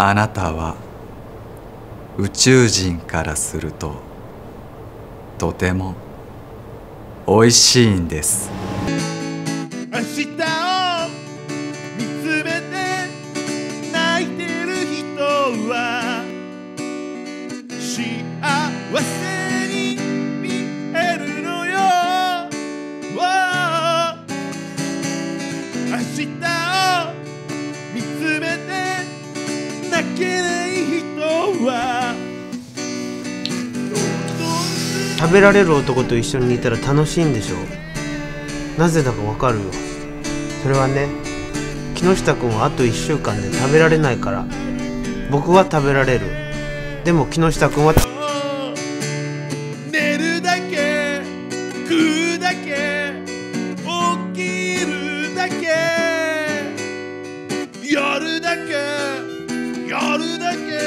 あなたは宇宙人からするととてもおいしいんです。明日を見つめて泣いてる人は幸せに見えるのよ。明日喋られる男と一緒にいたら楽しいんでしょう？なぜだかわかるよ。それはね木下君はあと1週間で食べられないから。僕は食べられる。でも木下君は寝るだけ食うだけ起きるだけ夜だけ夜だけ。